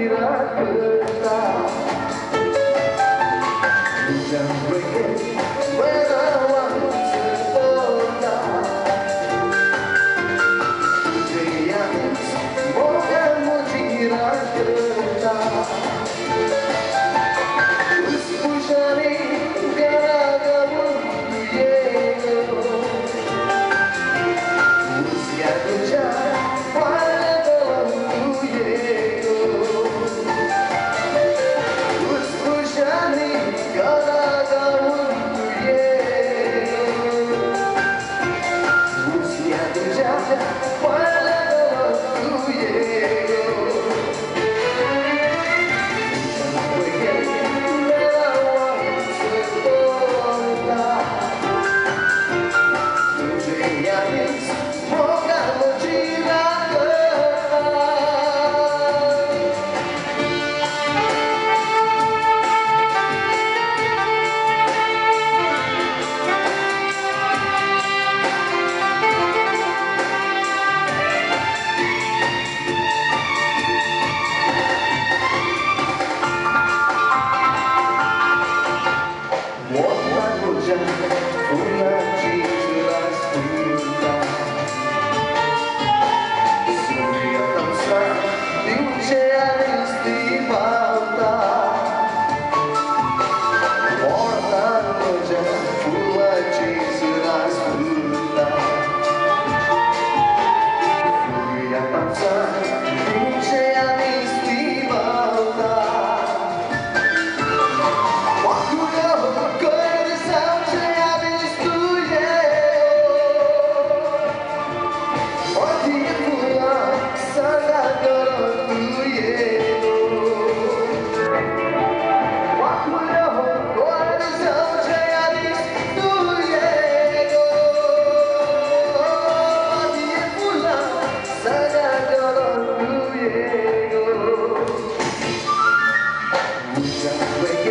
Yego When